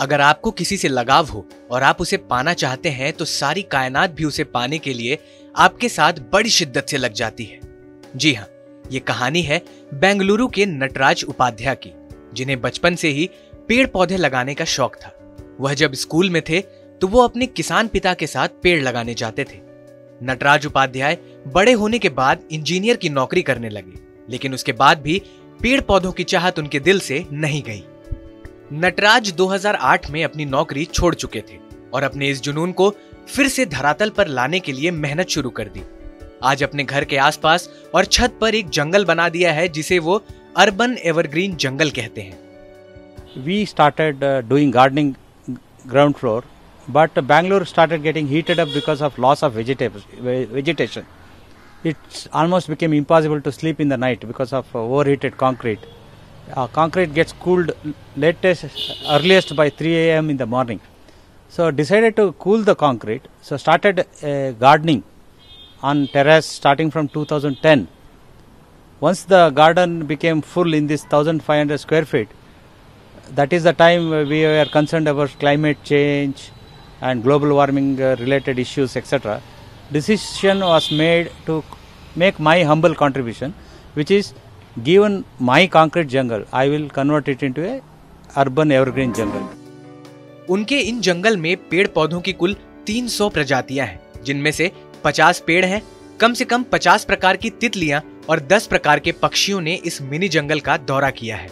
अगर आपको किसी से लगाव हो और आप उसे पाना चाहते हैं तो सारी कायनात भी उसे पाने के लिए आपके साथ बड़ी शिद्दत से लग जाती है। जी हाँ ये कहानी है बेंगलुरु के नटराज उपाध्याय की, जिन्हें बचपन से ही पेड़ पौधे लगाने का शौक था। वह जब स्कूल में थे तो वो अपने किसान पिता के साथ पेड़ लगाने जाते थे। नटराज उपाध्याय बड़े होने के बाद इंजीनियर की नौकरी करने लगे, लेकिन उसके बाद भी पेड़ पौधों की चाहत उनके दिल से नहीं गई। नटराज 2008 में अपनी नौकरी छोड़ चुके थे और अपने इस जुनून को फिर से धरातल पर लाने के लिए मेहनत शुरू कर दी। आज अपने घर के आसपास और छत पर एक जंगल बना दिया है, जिसे वो अर्बन एवरग्रीन जंगल कहते हैं। We started doing gardening ground floor but Bangalore started getting heated up because of loss of vegetation it's almost became impossible to sleep in the night because of over heated concrete uh, concrete gets cooled latest earliest by 3 a.m in the morning. So decided to cool the concrete. So started uh, gardening on terrace starting from 2010 once the garden became full in this 1500 square feet that is the time we were concerned about climate change and global warming uh, related issues etc decision was made to make my humble contribution which is given my concrete jungle, i will convert it into a urban evergreen jungle. उनके इन जंगल में पेड़ पौधों की कुल 300 प्रजातियाँ हैं, जिनमें से 50 पेड़ हैं, कम से कम 50 प्रकार की तितलियाँ और 10 प्रकार के पक्षियों ने इस मिनी जंगल का दौरा किया है,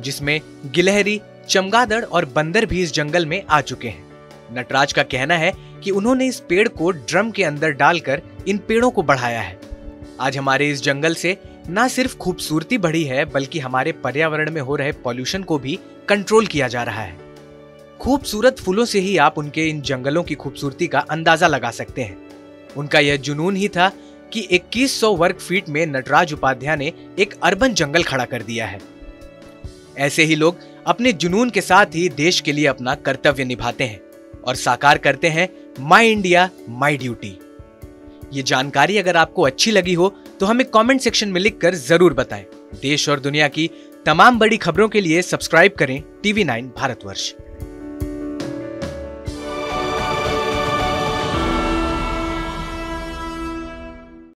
जिसमें गिलहरी, चमगादड़ और बंदर भी इस जंगल में आ चुके हैं। नटराज का कहना है कि उन्होंने इस पेड़ को ड्रम के अंदर डालकर इन पेड़ों को बढ़ाया है। आज हमारे इस जंगल से न सिर्फ़ खूबसूरती बढ़ी है, बल्कि हमारे पर्यावरण में हो रहे पॉल्यूशन को भी कंट्रोल किया जा रहा है। खूबसूरत फूलों से ही आप उनके इन जंगलों की खूबसूरती का अंदाज़ा लगा सकते हैं। उनका यह जुनून ही था कि 2100 वर्ग फीट में नटराज उपाध्याय ने एक अर्बन जंगल खड़ा कर दिया है। ऐसे ही लोग अपने जुनून के साथ ही देश के लिए अपना कर्तव्य निभाते हैं और साकार करते हैं माई इंडिया माई ड्यूटी ये जानकारी अगर आपको अच्छी लगी हो तो हमें कमेंट सेक्शन में लिखकर ज़रूर बताएँ। देश और दुनिया की तमाम बड़ी खबरों के लिए सब्सक्राइब करें टीवी नाइन भारतवर्ष।